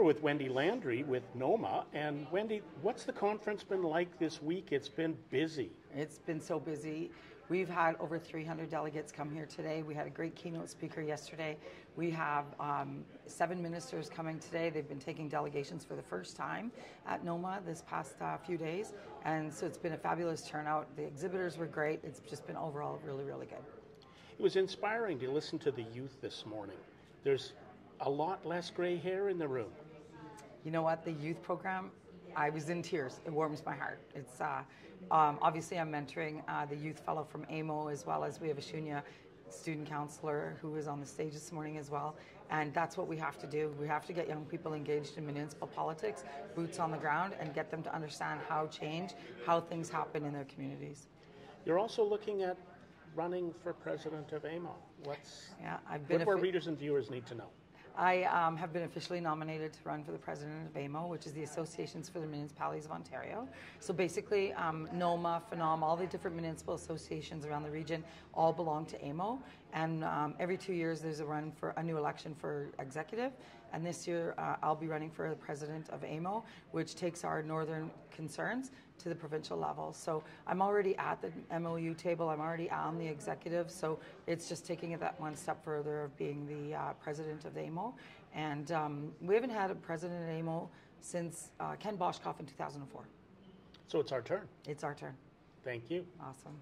We're with Wendy Landry with NOMA. And Wendy, what's the conference been like this week? It's been busy. It's been so busy. We've had over 300 delegates come here today. We had a great keynote speaker yesterday. We have um, seven ministers coming today. They've been taking delegations for the first time at NOMA this past uh, few days. And so it's been a fabulous turnout. The exhibitors were great. It's just been overall really, really good. It was inspiring to listen to the youth this morning. There's a lot less gray hair in the room. You know what? The youth program, I was in tears. It warms my heart. It's uh, um, obviously I'm mentoring uh, the youth fellow from AMO as well as we have a Shuniah student counselor who was on the stage this morning as well. And that's what we have to do. We have to get young people engaged in municipal politics, boots on the ground, and get them to understand how change, how things happen in their communities. You're also looking at running for president of AMO. What's yeah, I've been what more readers and viewers need to know? I um, have been officially nominated to run for the president of AMO, which is the Associations for the Municipalities of Ontario. So basically, um, NOMA, FONOM, all the different municipal associations around the region all belong to AMO. And um, every two years, there's a run for a new election for executive. And this year, uh, I'll be running for the president of AMO, which takes our northern concerns to the provincial level. So I'm already at the MOU table. I'm already on the executive. So it's just taking it that one step further of being the uh, president of the AMO. And um, we haven't had a president at AMO since uh, Ken Boshcoff in 2004. So it's our turn. It's our turn. Thank you. Awesome.